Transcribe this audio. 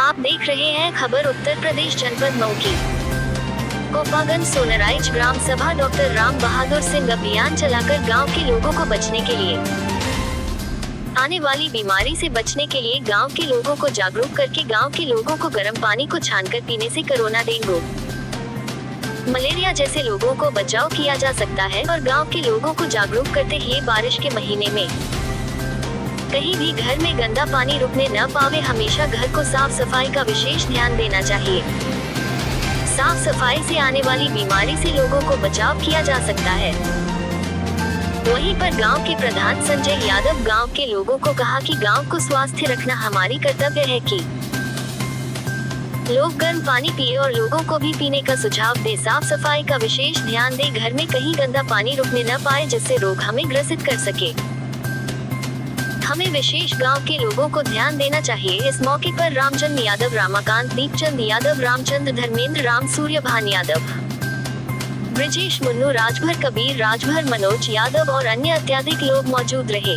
आप देख रहे हैं खबर उत्तर प्रदेश जनपद मऊ की कोपागंज सोनराइच ग्राम सभा डॉक्टर राम बहादुर सिंह अभियान चलाकर गाँव के लोगों को बचने के लिए। आने वाली बीमारी से बचने के लिए गाँव के लोगों को जागरूक करके गाँव के लोगों को गर्म पानी को छानकर पीने से कोरोना डेंगू। मलेरिया जैसे लोगों को बचाव किया जा सकता है और गाँव के लोगों को जागरूक करते हुए बारिश के महीने में। कहीं भी घर में गंदा पानी रुकने न पावे, हमेशा घर को साफ़ सफ़ाई का विशेष ध्यान देना चाहिए। साफ़ सफ़ाई से आने वाली बीमारी से लोगों को बचाव किया जा सकता है। वहीं पर गाँव के प्रधान संजय यादव गाँव के लोगों को कहा कि गाँव को स्वास्थ्य रखना हमारी कर्तव्य है कि लोग गर्म पानी पिए और लोगों को भी पीने का सुझाव दे। साफ़ सफ़ाई का विशेष ध्यान दे। घर में कहीं गंदा पानी रुकने न पाए, जिससे रोग हमें ग्रसित कर सके। हमें विशेष गाँव के लोगों को ध्यान देना चाहिए। इस मौके पर रामचंद्र यादव, रामाकांत, दीपचंद यादव, रामचंद्र, धर्मेंद्र, राम, सूर्य, भान यादव, ब्रिजेश मुन्नू, राजभर कबीर, राजभर मनोज यादव और अन्य अत्याधिक लोग मौजूद रहे।